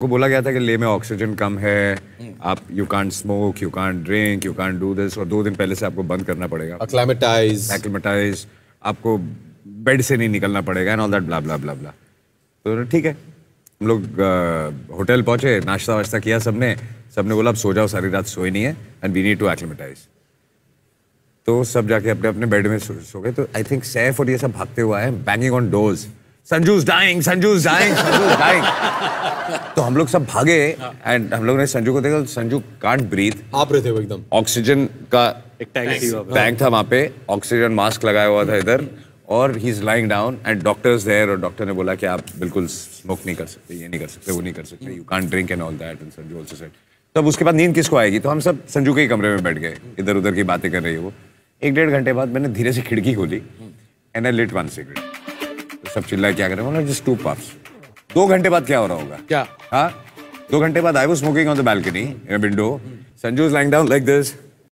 को बोला गया था कि ले में ऑक्सीजन कम है आप you can't smoke you can't drink you can't do this और दो दिन पहले से आपको बंद करना पड़ेगा। Acclimatize एक्लिमेटाइज आपको बेड से नहीं निकलना पड़ेगा and all that blah blah blah blah तो ठीक है। हम लोग होटल पहुँचे नाश्ता वाश्ता किया सबने। सबने बोला अब सो जाओ सारी रात सोए नहीं है and we need to acclimatise तो सब जाके अपने अपने बेड में सो, सो गए। तो आई थिंक सैफ और ये सब भागते हुआ है banging on doors Sanju's dying Sanju's dying Sanju's dying तो हम लोग सब भागे एंड हम लोग ने संजू को देखा तो संजू कांट ब्रीथ आप रहे थे वो एकदम। ऑक्सीजन का एक टैंक था वहाँ पे। ऑक्सीजन मास्क लगाया हुआ था इधर और he is lying down and doctors there और डॉक्टर ने बोला कि आप बिल्कुल स्मोक नहीं कर सकते ये नहीं कर सकते वो नहीं कर सकते you can't drink and all that and Sanju also said तब उसके बाद नींद किसको आएगी? तो हम सब संजू के ही कमरे में बैठ गए इधर उधर की बातें कर रही है वो। एक डेढ़ घंटे बाद मैंने धीरे से खिड़की खोली and I lit one cigarette सब चिल्ला क्या करें? बोला जस्ट टू पफ्स दो घंटे बाद क्या हो रहा होगा? क्या? हाँ? दो घंटे बाद आई वो smoking on the balcony window Sanju is lying down like this